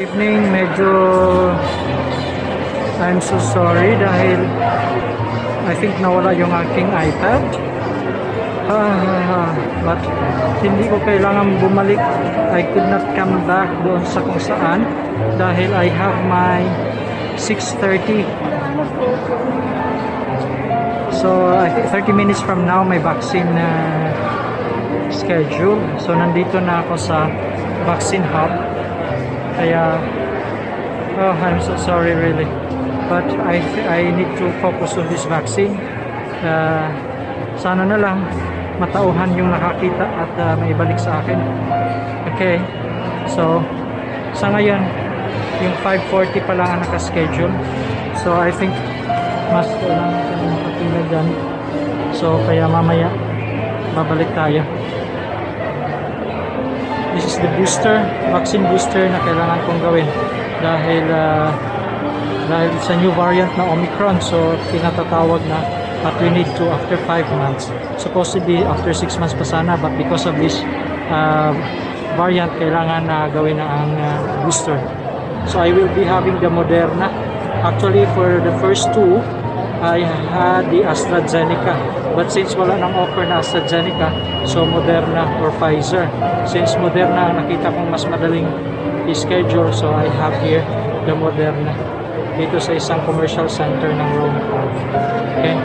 Evening, medyo I'm so sorry dahil I think nawala yung aking iPad. Ah, but hindi ko kailangan bumalik. I could not come back doon sa kung saan dahil I have my 6.30 So, I think 30 minutes from now, may vaccine uh, schedule. So, nandito na ako sa vaccine hub. Kaya, oh, I'm so sorry really. But I, I need to focus on this vaccine. Uh, sana na lang matauhan yung nakakita at uh, may balik sa akin. Okay. So, sa ngayon, yung 5.40 pa lang ang nakaschedule. So, I think mas kailangan ko ng makapila dyan. So, kaya mamaya, babalik tayo. This is the booster, vaccine booster na kailangan kong gawin. Dahil, uh, dahil sa new variant na Omicron. So, tinatatawag na at we need to after 5 months. Supposed to after 6 months pa sana. But because of this uh, variant, kailangan na gawin na ang uh, booster. So, I will be having the Moderna. Actually, for the first two, I had the AstraZeneca. But since wala nang offer na AstraZeneca, so Moderna or Pfizer. Since Moderna ang nakita kong mas madaling i-schedule, so I have here the Moderna dito sa isang commercial center ng Rome. Okay.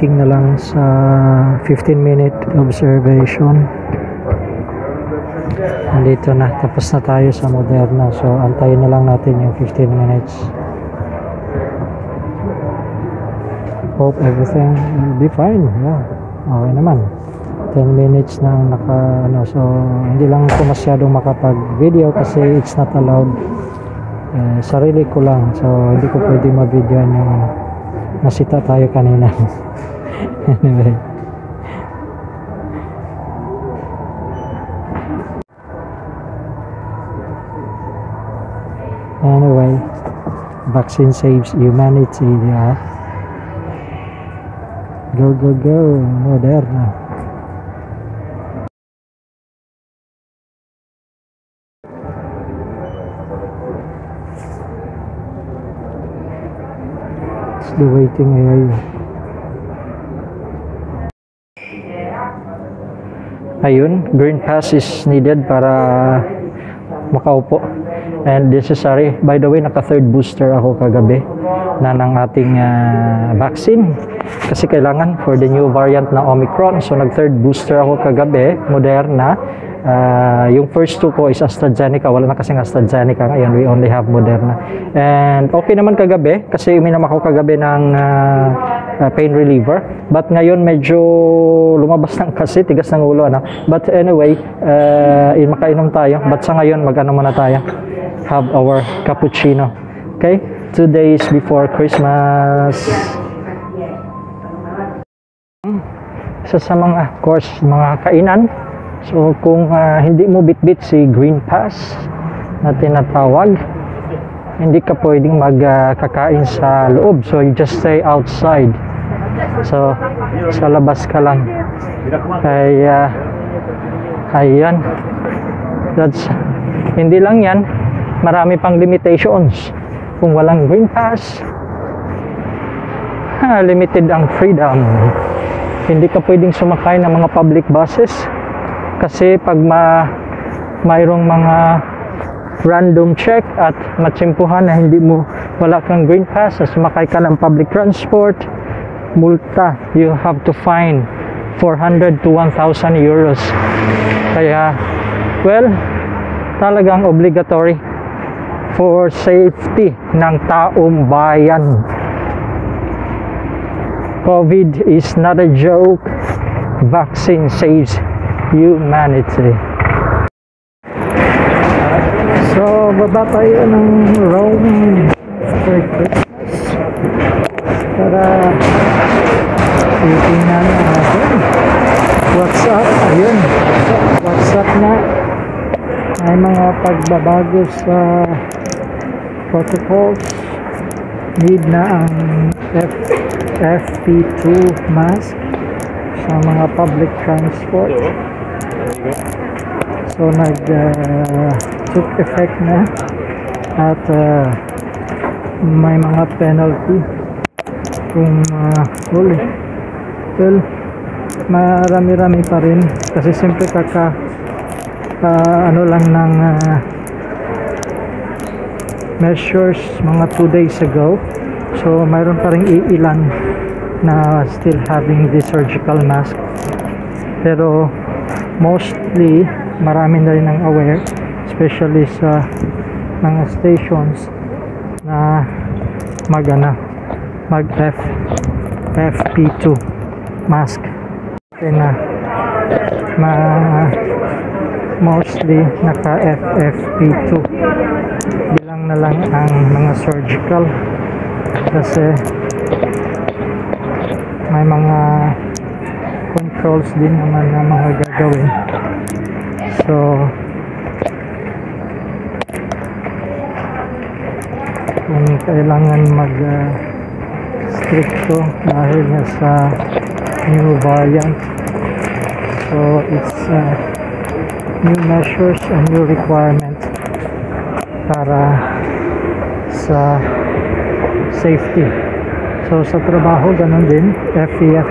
Waiting na lang sa 15 minute observation. Nandito na tapos na tayo sa Moderna. So antayin na lang natin yung 15 minutes. Hope everything will be fine. Yeah okay naman. 10 minutes na ang naka ano so hindi lang ako masyadong makapag video kasi it's not allowed. Eh, sarili ko lang. So hindi ko pwede ma-videoan yung nasita tayo kanina anyway vaccine saves humanity yeah go go go Moderna. It's the waiting area ayun green pass is needed para makaupo. And necessary by the way naka third booster ako kagabi na ng ating ah, vaccine. Kasi kailangan for the new variant na Omicron. So nag third booster ako kagabi Moderna. Ah, yung first two ko is AstraZeneca. Wala na kasing AstraZeneca ngayon. We only have Moderna. And okay naman kagabi kasi uminom ako kagabi ng ah, ah, pain reliever. But ngayon medyo lumabas ng kasi tigas ng ulo ano. But anyway uh, makainom tayo. But sa ngayon mag-ano muna tayo. Have our cappuccino. Okay? Two days before Christmas. Isa sa mga of course mga kainan. So kung ah, hindi mo bitbit si Green Pass na tinatawag hindi ka pwedeng magkakain sa loob. So you just stay outside. So sa labas ka lang kaya ayan that's hindi lang yan. Marami pang limitations. Kung walang green pass ha, limited ang freedom. Hindi ka pwedeng sumakay ng mga public buses kasi pag ma mayroong mga random check at matsimpuhan na hindi mo wala kang green pass at sumakay ka ng public transport multa you have to fine 400 to 1,000 euros. Kaya well talagang obligatory for safety ng taong bayan. COVID is not a joke. Vaccine saves humanity. So, baba tayo ng Rome after Christmas para titingnan natin what's up? Ayun. What's up na? May mga pagbabago sa protocols. Need na ang F FP2 mask sa mga public transport. So nag uh, took effect na. At uh, may mga penalty kung uh, huli well marami-rami pa rin. Kasi siyempre kaka ka, ano lang ng uh, measures mga 2 days ago. So mayroon pa rin iilan na still having the surgical mask. Pero mostly marami na rin ang aware especially sa mga stations na mag ano, F FP2 mask. Kaya na. Ma mostly naka FFP2 bilang na lang ang mga surgical. Kasi may mga controls din naman na mga gagawin. So kung kailangan mag uh, stricto dahil sa new variant. So it's uh, new measures and new requirement para sa safety. So sa trabaho ganun din. FEF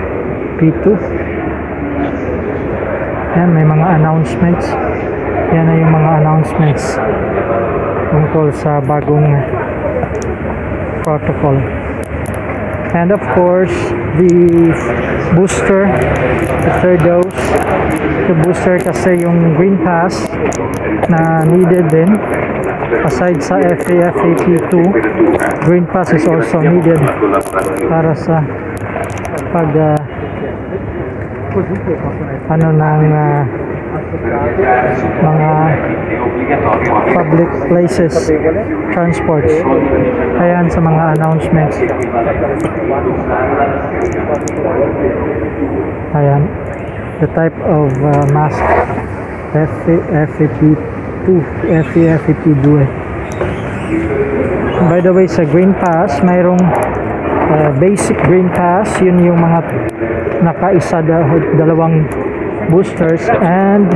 P2 yan may mga announcements. Yan na yung mga announcements tungkol sa bagong protocol and of course the booster the third dose. The booster kasi yung green pass na needed din. Aside sa FAFAP2 green pass is also needed para sa pag uh, ano ng uh, mga public places transports. Ayan sa mga announcements ayan. The type of uh, mask. FFP2 FFP2 by the way sa green pass mayroong uh, basic green pass. Yun yung mga nakaisa dalawang boosters and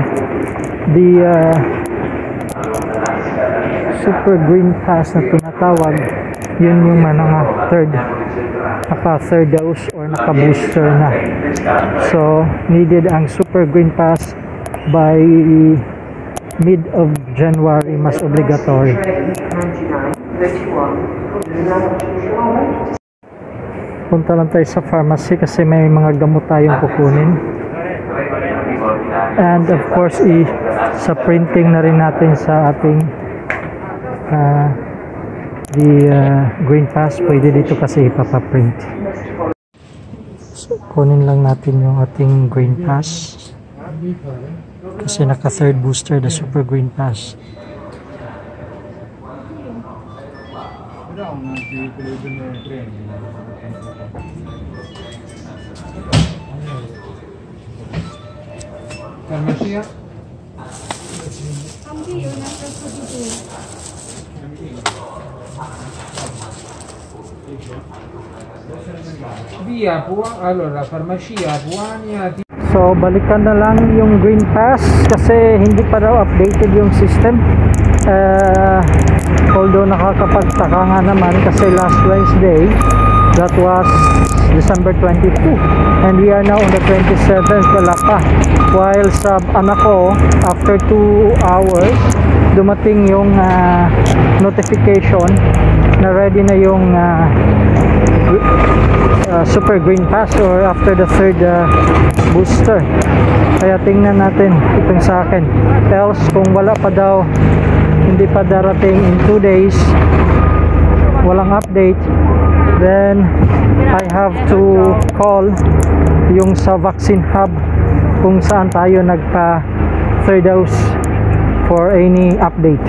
the uh, super green pass na tinatawag yun yung mga third naka third dose or naka booster na. So needed ang super green pass by mid of January mas obligatory. Punta lang tayo sa pharmacy kasi may mga gamot tayong kukunin. And of course i sa printing na rin natin sa ating uh, the uh, green pass pwede dito kasi ipapaprint. So kunin lang natin yung ating green pass. Kasi naka third booster the super green pass. Farmacia? Via, Pua- allora, farmacia, Puania, ti- So balikan na lang yung green pass kasi hindi pa daw updated yung system. Uh, although nakakapagtaka nga naman kasi last Wednesday that was December 22 and we are now on the 27th wala pa while sa anak ko after 2 hours dumating yung ah, notification na ready na yung gr- ah, super green pass or after the third ah, booster. Kaya tingnan natin itong sa akin. Else kung wala pa daw hindi pa darating in 2 days walang update then I have to call yung sa vaccine hub kung saan tayo nagpa third dose for any update.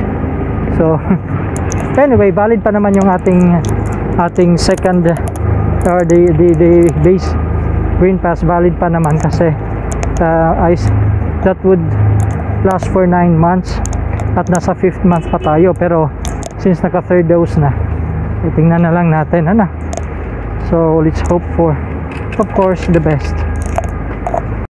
So anyway valid pa naman yung ating ating second or the the, the base green pass valid pa naman kasi uh, I, that would last for 9 months at nasa 5th month pa tayo pero since naka third dose na tingnan na lang natin ano? So let's hope for of course the best